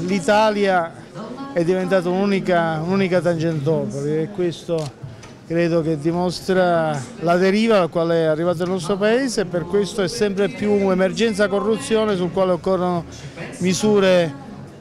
L'Italia è diventata un'unica un Tangentopoli e questo credo che dimostra la deriva alla quale è arrivato il nostro Paese e per questo è sempre più emergenza corruzione sul quale occorrono misure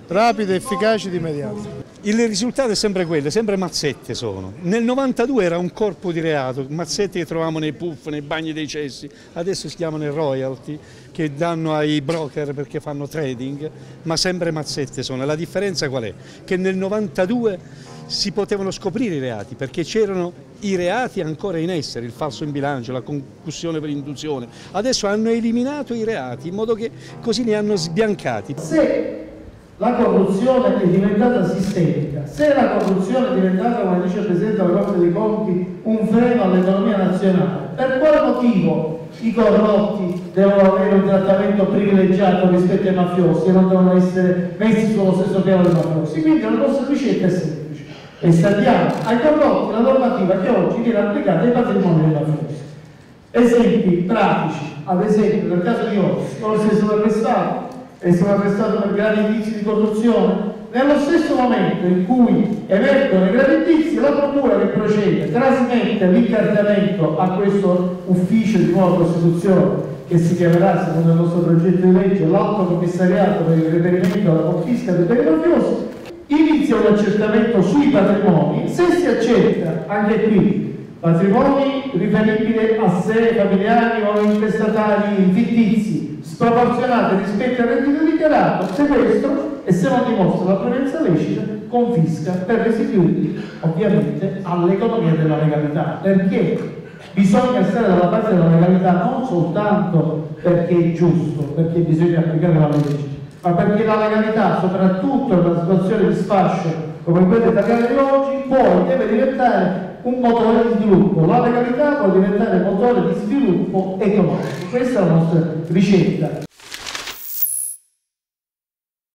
rapide, efficaci ed immediate. Il risultato è sempre quello, sempre mazzette sono. Nel 92 era un corpo di reato, mazzette che trovavamo nei puff, nei bagni dei cessi, adesso si chiamano royalty, che danno ai broker perché fanno trading, ma sempre mazzette sono. La differenza qual è? Che nel 92 si potevano scoprire i reati perché c'erano i reati ancora in essere, il falso in bilancio, la concussione per induzione. Adesso hanno eliminato i reati in modo che così li hanno sbiancati. Se la corruzione è diventata sistemica. Se la corruzione è diventata, come dice il Presidente della Corte dei Conti, un freno all'economia nazionale, per quale motivo i corrotti devono avere un trattamento privilegiato rispetto ai mafiosi e non devono essere messi sullo stesso piano dei mafiosi? Quindi la nostra ricetta è semplice. Estadiamo ai corrotti la normativa che oggi viene applicata ai patrimoni dei mafiosi. Esempi pratici, ad esempio nel caso di Orsi, Orsi è stato arrestato, è stato arrestato per gravi indizi di corruzione, nello stesso momento in cui emergono i gravi indizi, la procura che procede trasmette l'incartamento a questo ufficio di nuova Costituzione che si chiamerà, secondo il nostro progetto di legge, l'Alto Commissariato per il reperimento alla confisca dei beni mafiosi, inizia un accertamento sui patrimoni, se si accetta anche qui patrimoni riferibili a sé, familiari o intestatari fittizi, sproporzionate rispetto al reddito dichiarato, sequestro e se non dimostra la presenza lecita, confisca per restituirli ovviamente all'economia della legalità. Perché bisogna stare dalla parte della legalità non soltanto perché è giusto, perché bisogna applicare la legge, ma perché la legalità, soprattutto in una situazione di sfascio come quella italiana di oggi, poi deve diventare un motore di sviluppo. La legalità può diventare motore di sviluppo economico. Questa è la nostra ricetta.